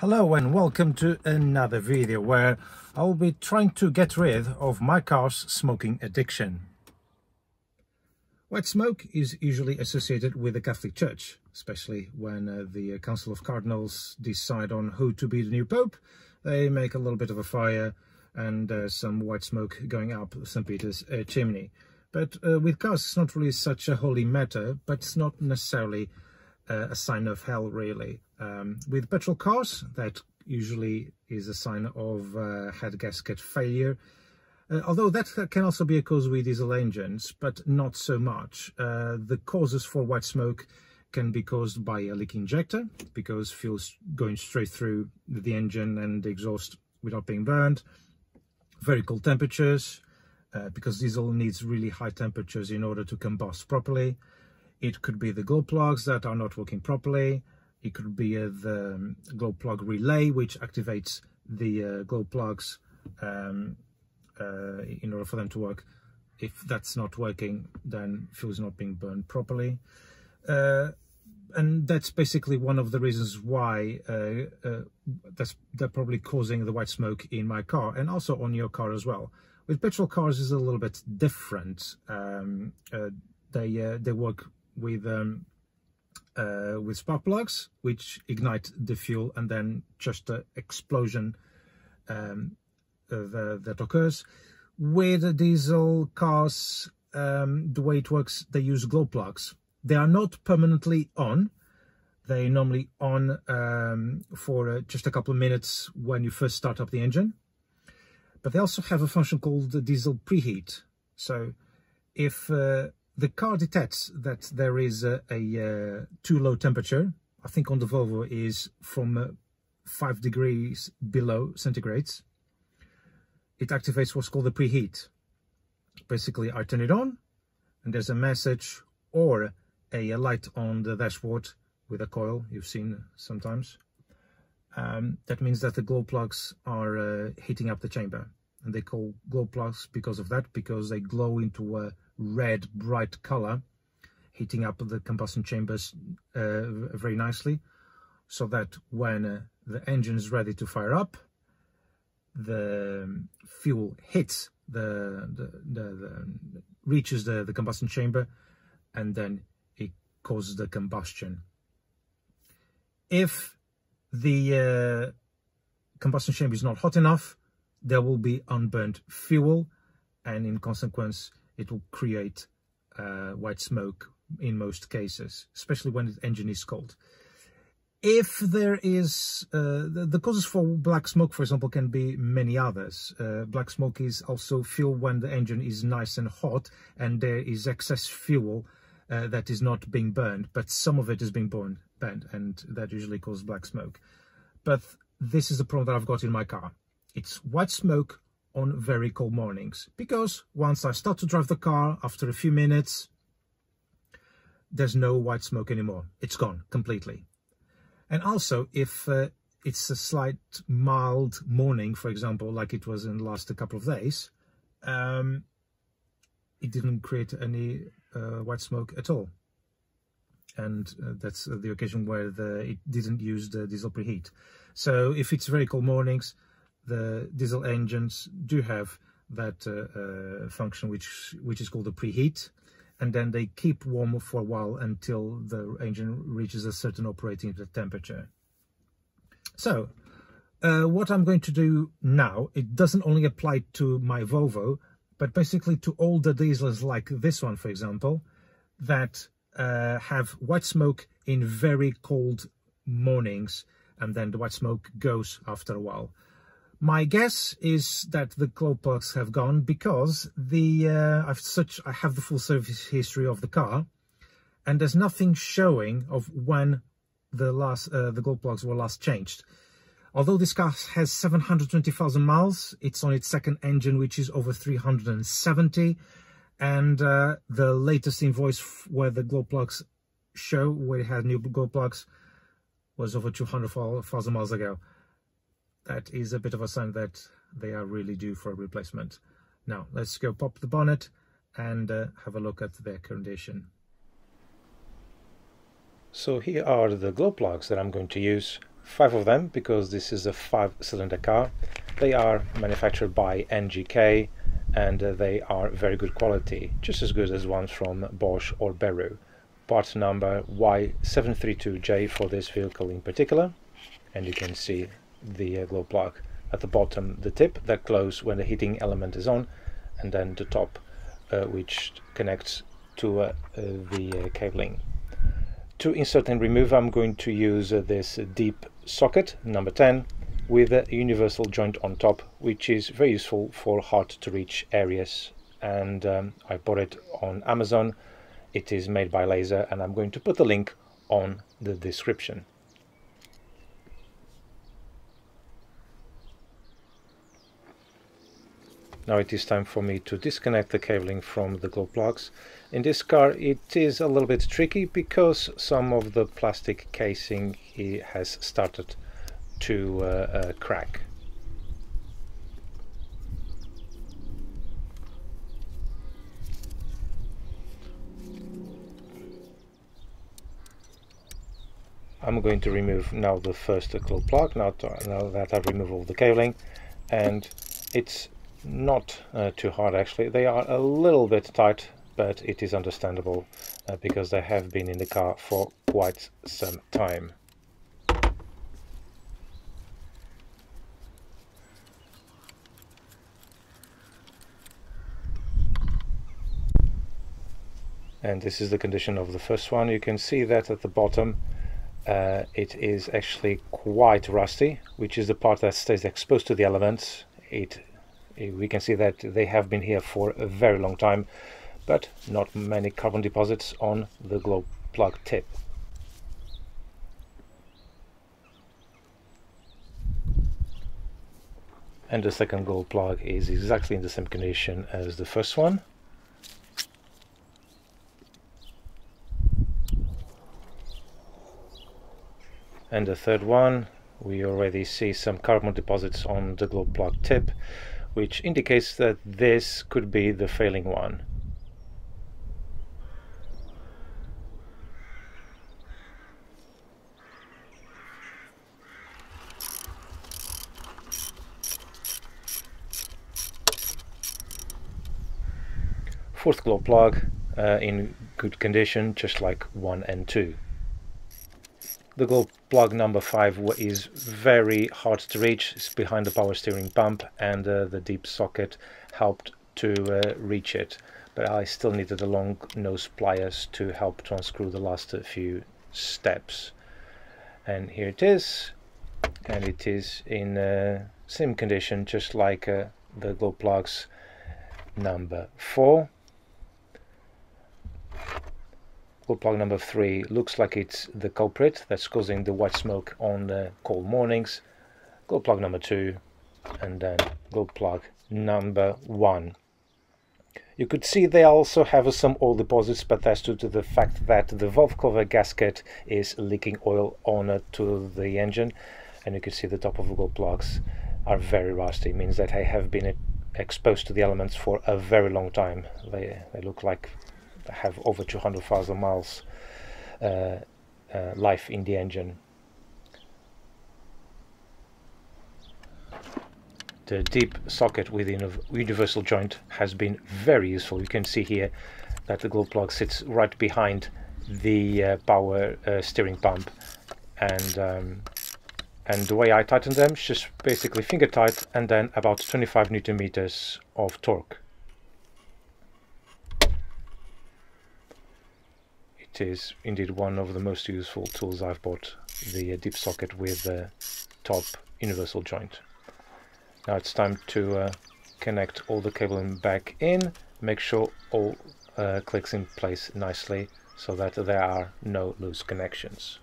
Hello and welcome to another video where I'll be trying to get rid of my car's smoking addiction. White smoke is usually associated with the Catholic Church, especially when uh, the Council of Cardinals decide on who to be the new Pope. They make a little bit of a fire and uh, some white smoke going up St. Peter's uh, chimney. But uh, with cars, it's not really such a holy matter, but it's not necessarily uh, a sign of hell, really. Um, with petrol cars, that usually is a sign of uh, head gasket failure. Uh, although that can also be a cause with diesel engines, but not so much. Uh, the causes for white smoke can be caused by a leak injector, because fuel's going straight through the engine and the exhaust without being burned. Very cold temperatures, uh, because diesel needs really high temperatures in order to combust properly. It could be the glow plugs that are not working properly. It could be the um, glow plug relay, which activates the uh, glow plugs um, uh, in order for them to work. If that's not working, then fuel is not being burned properly. Uh, and that's basically one of the reasons why uh, uh, that's they're probably causing the white smoke in my car and also on your car as well. With petrol cars is a little bit different. Um, they they work with um, uh, with spark plugs, which ignite the fuel and then just an explosion um, uh, that occurs. With diesel cars, um, the way it works, they use glow plugs. They are not permanently on. They normally on um, for uh, just a couple of minutes when you first start up the engine. But they also have a function called the diesel preheat. So if uh, the car detects that there is a, a uh, too low temperature. I think on the Volvo is from uh, 5 degrees below centigrades. It activates what's called the preheat. Basically, I turn it on and there's a message or a, a light on the dashboard with a coil you've seen sometimes. Um, that means that the glow plugs are uh, heating up the chamber and they call glow plugs because of that because they glow into a red bright color heating up the combustion chambers uh, very nicely so that when uh, the engine is ready to fire up the fuel hits the, the, the, the reaches the, the combustion chamber and then it causes the combustion. If the uh, combustion chamber is not hot enough there will be unburnt fuel and in consequence it will create uh, white smoke in most cases, especially when the engine is cold. If there is, uh, the, the, causes for black smoke, for example, can be many others. Uh, black smoke is also fuel when the engine is nice and hot and there is excess fuel uh, that is not being burned, but some of it is being burned, burned and that usually causes black smoke. But this is the problem that I've got in my car. It's white smoke on very cold mornings. Because once I start to drive the car after a few minutes there's no white smoke anymore. It's gone completely. And also if uh, it's a slight mild morning for example like it was in the last couple of days um, it didn't create any uh, white smoke at all. And uh, that's the occasion where the, it didn't use the diesel preheat. So if it's very cold mornings the diesel engines do have that uh, uh, function which which is called the preheat and then they keep warm for a while until the engine reaches a certain operating temperature. So uh, what I'm going to do now, it doesn't only apply to my Volvo, but basically to all the diesels like this one, for example, that uh, have white smoke in very cold mornings and then the white smoke goes after a while. My guess is that the glow plugs have gone because the uh, I've such I have the full service history of the car, and there's nothing showing of when the last uh, the glow plugs were last changed. Although this car has 720,000 miles, it's on its second engine, which is over 370, and uh, the latest invoice where the glow plugs show where it had new glow plugs was over 200,000 miles ago that is a bit of a sign that they are really due for a replacement. Now, let's go pop the bonnet and uh, have a look at their condition. So here are the glow plugs that I'm going to use five of them because this is a five-cylinder car. They are manufactured by NGK and uh, they are very good quality, just as good as ones from Bosch or Beru. Part number Y732J for this vehicle in particular, and you can see the uh, glow plug at the bottom, the tip that glows when the heating element is on, and then the top uh, which connects to uh, uh, the uh, cabling. To insert and remove I'm going to use this deep socket number 10 with a universal joint on top which is very useful for hard to reach areas. And um, I bought it on Amazon. It is made by Laser and I'm going to put the link on the description Now it is time for me to disconnect the cabling from the glow plugs. In this car it is a little bit tricky because some of the plastic casing has started to uh, uh, crack. I'm going to remove now the first glow plug now, now that I've removed all the cabling and it's not uh, too hard actually. They are a little bit tight, but it is understandable uh, because they have been in the car for quite some time. And this is the condition of the first one. You can see that at the bottom uh, it is actually quite rusty, which is the part that stays exposed to the elements. It we can see that they have been here for a very long time but not many carbon deposits on the glow plug tip. And the second glow plug is exactly in the same condition as the first one. And the third one, we already see some carbon deposits on the glow plug tip which indicates that this could be the failing one. Fourth glow plug uh, in good condition, just like 1 and 2. The glow plug number 5 is very hard to reach, it's behind the power steering pump and uh, the deep socket helped to uh, reach it. But I still needed the long nose pliers to help to unscrew the last few steps. And here it is, and it is in uh, same condition just like uh, the glow plugs number 4 Glow plug number three looks like it's the culprit that's causing the white smoke on the cold mornings. Glow plug number two and then glow plug number one. You could see they also have some oil deposits, but that's due to the fact that the valve cover gasket is leaking oil on uh, to the engine. And you can see the top of the glow plugs are very rusty. It means that they have been exposed to the elements for a very long time. They, they look like have over 200,000 miles uh, uh, life in the engine. The deep socket within a universal joint has been very useful. You can see here that the glow plug sits right behind the uh, power uh, steering pump and um, and the way I tighten them is just basically finger tight and then about 25 newton meters of torque. Is indeed one of the most useful tools I've bought, the uh, deep socket with the top universal joint. Now it's time to uh, connect all the cabling back in, make sure all uh, clicks in place nicely so that there are no loose connections.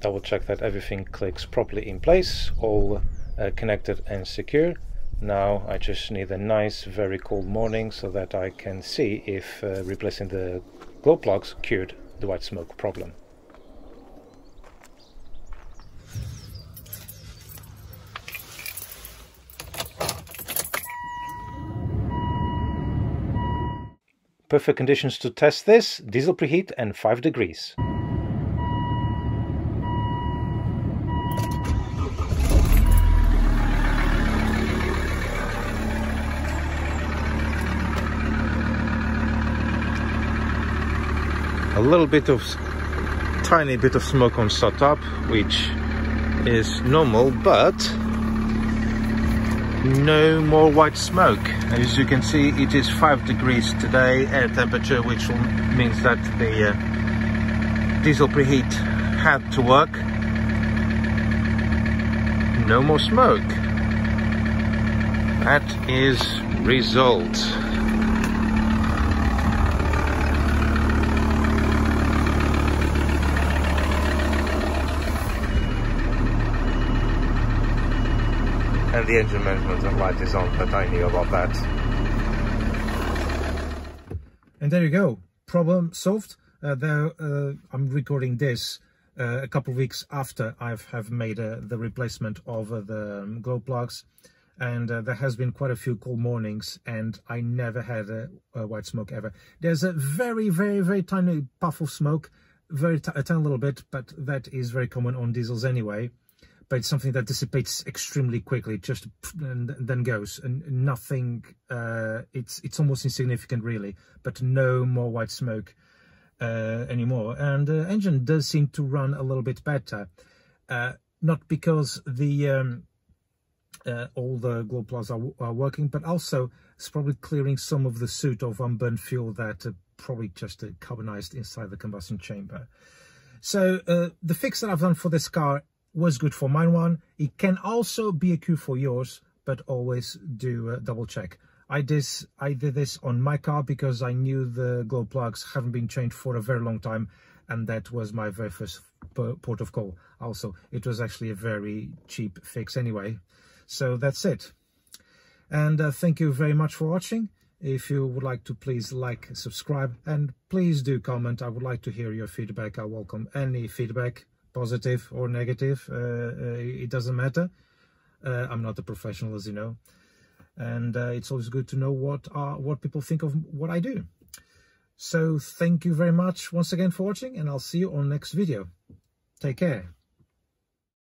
Double check that everything clicks properly in place, all uh, connected and secure now I just need a nice very cold morning so that I can see if uh, replacing the glow plugs cured the white smoke problem. Perfect conditions to test this, diesel preheat and 5 degrees. A little bit of tiny bit of smoke on startup which is normal but no more white smoke. As you can see it is five degrees today air temperature which means that the uh, diesel preheat had to work. No more smoke. That is result the engine management and light is on, but I knew about that. And there you go, problem solved. Uh, uh, I'm recording this uh, a couple of weeks after I have made uh, the replacement of uh, the um, glow plugs and uh, there has been quite a few cold mornings and I never had a, a, white smoke ever. There's a very, very, very tiny puff of smoke, very a tiny little bit, but that is very common on diesels anyway but it's something that dissipates extremely quickly, just and then goes, and nothing. Uh, it's it's almost insignificant, really, but no more white smoke uh, anymore. And the engine does seem to run a little bit better, uh, not because the um, uh, all the glow plugs are, are, working, but also it's probably clearing some of the soot of unburned fuel that probably just carbonized inside the combustion chamber. So uh, the fix that I've done for this car was good for mine one. It can also be a cue for yours, but always do a double check. I did, I did this on my car because I knew the glow plugs haven't been changed for a very long time and that was my very first port of call. Also, it was actually a very cheap fix anyway. So that's it. And uh, thank you very much for watching. If you would like to please like, subscribe, and please do comment. I would like to hear your feedback. I welcome any feedback positive or negative. Uh, uh, it doesn't matter. Uh, I'm not a professional, as you know. And it's always good to know what are, what people think of what I do. So thank you very much once again for watching and I'll see you on next video. Take care.